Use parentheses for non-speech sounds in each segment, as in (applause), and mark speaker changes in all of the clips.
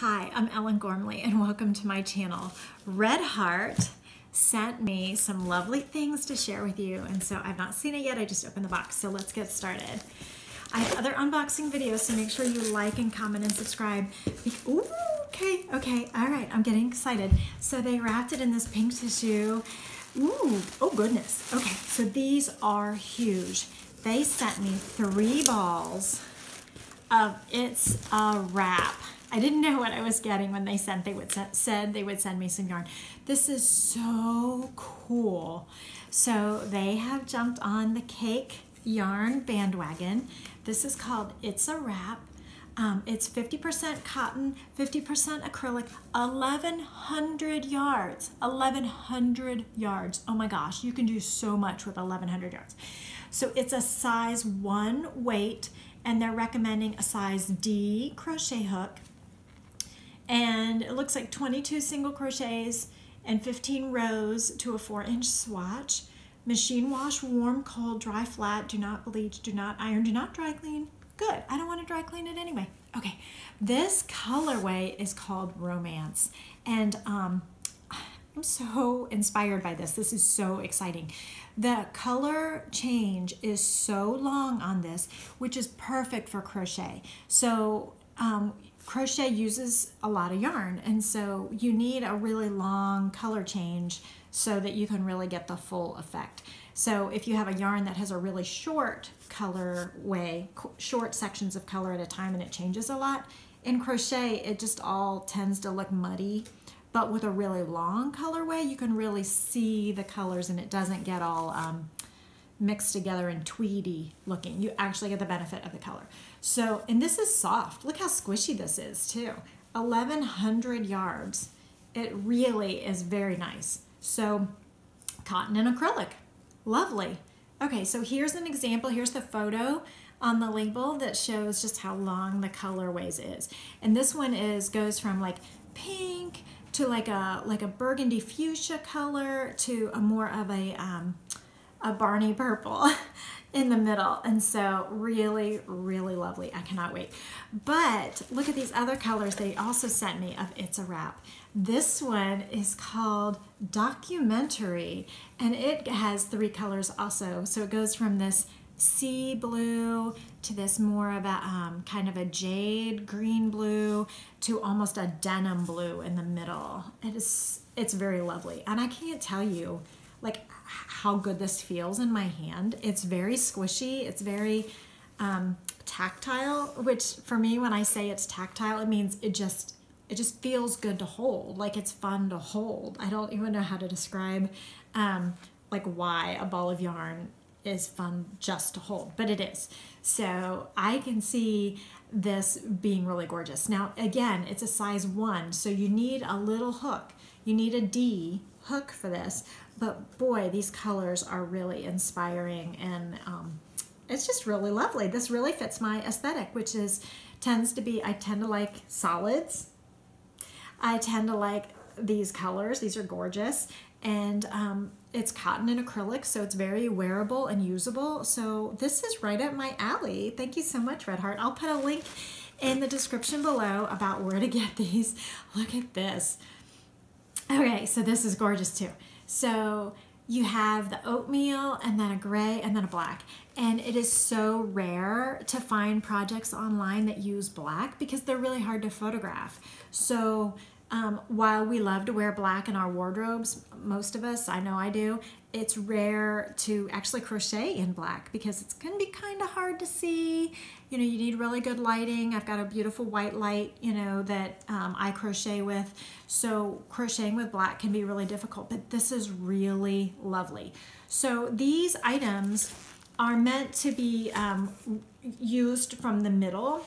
Speaker 1: Hi, I'm Ellen Gormley and welcome to my channel. Red Heart sent me some lovely things to share with you and so I've not seen it yet, I just opened the box, so let's get started. I have other unboxing videos, so make sure you like and comment and subscribe. Ooh, okay, okay, all right, I'm getting excited. So they wrapped it in this pink tissue. Ooh, oh goodness. Okay, so these are huge. They sent me three balls of It's a Wrap. I didn't know what I was getting when they sent they would said they would send me some yarn. This is so cool. So they have jumped on the cake yarn bandwagon. This is called It's a Wrap. Um, it's 50% cotton, 50% acrylic, 1,100 yards. 1,100 yards. Oh my gosh, you can do so much with 1,100 yards. So it's a size one weight, and they're recommending a size D crochet hook and it looks like 22 single crochets and 15 rows to a four inch swatch. Machine wash, warm, cold, dry, flat, do not bleach, do not iron, do not dry clean. Good, I don't want to dry clean it anyway. Okay, this colorway is called Romance and um, I'm so inspired by this. This is so exciting. The color change is so long on this, which is perfect for crochet. So um, crochet uses a lot of yarn and so you need a really long color change so that you can really get the full effect. So if you have a yarn that has a really short color way, short sections of color at a time and it changes a lot, in crochet it just all tends to look muddy. But with a really long colorway, you can really see the colors and it doesn't get all um, mixed together and tweedy looking. You actually get the benefit of the color. So, and this is soft. Look how squishy this is too. 1100 yards. It really is very nice. So cotton and acrylic, lovely. Okay, so here's an example. Here's the photo on the label that shows just how long the colorways is. And this one is goes from like pink to like a like a burgundy fuchsia color to a more of a um, a Barney purple (laughs) in the middle. And so really, really lovely. I cannot wait. But look at these other colors they also sent me of It's a Wrap. This one is called Documentary and it has three colors also. So it goes from this sea blue to this more of a um, kind of a jade green blue to almost a denim blue in the middle. It is, it's very lovely. And I can't tell you like how good this feels in my hand. It's very squishy. It's very um, tactile, which for me, when I say it's tactile, it means it just it just feels good to hold. Like it's fun to hold. I don't even know how to describe um, like why a ball of yarn is fun just to hold, but it is. So I can see this being really gorgeous. Now, again, it's a size one, so you need a little hook. You need a D hook for this, but boy, these colors are really inspiring and um, it's just really lovely. This really fits my aesthetic, which is tends to be, I tend to like solids. I tend to like these colors. These are gorgeous. And um, it's cotton and acrylic, so it's very wearable and usable. So this is right up my alley. Thank you so much, Red Heart. I'll put a link in the description below about where to get (laughs) these. Look at this. Okay, so this is gorgeous too. So you have the oatmeal and then a gray and then a black. And it is so rare to find projects online that use black because they're really hard to photograph. So um, while we love to wear black in our wardrobes, most of us, I know I do, it's rare to actually crochet in black because it's going to be kind of hard to see. You know, you need really good lighting. I've got a beautiful white light, you know, that um, I crochet with. So crocheting with black can be really difficult, but this is really lovely. So these items are meant to be um, used from the middle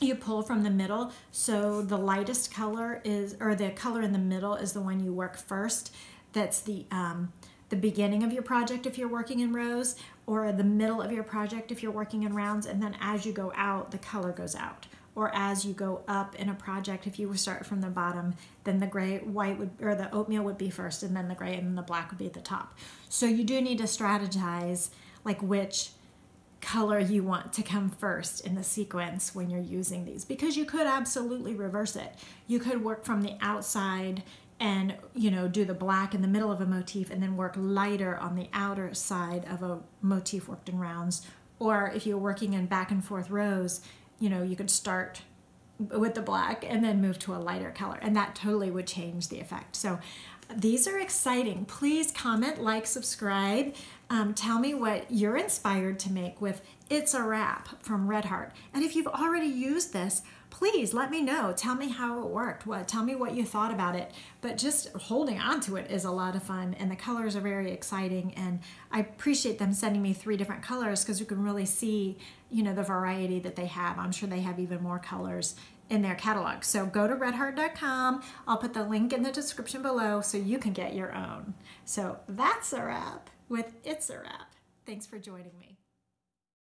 Speaker 1: you pull from the middle. So the lightest color is or the color in the middle is the one you work first. That's the um, the beginning of your project if you're working in rows or the middle of your project if you're working in rounds and then as you go out the color goes out. Or as you go up in a project if you start from the bottom then the gray white would or the oatmeal would be first and then the gray and then the black would be at the top. So you do need to strategize like which color you want to come first in the sequence when you're using these because you could absolutely reverse it. You could work from the outside and you know do the black in the middle of a motif and then work lighter on the outer side of a motif worked in rounds or if you're working in back and forth rows you know you could start with the black and then move to a lighter color and that totally would change the effect so these are exciting. Please comment like subscribe. Um, tell me what you're inspired to make with it's a wrap from red heart. And if you've already used this please let me know. Tell me how it worked. What tell me what you thought about it. But just holding on to it is a lot of fun and the colors are very exciting and i appreciate them sending me three different colors because you can really see you know the variety that they have. I'm sure they have even more colors in their catalog. So go to redheart.com i'll put the link in the description below so you can get your own. So that's a wrap with it's a wrap. Thanks for joining me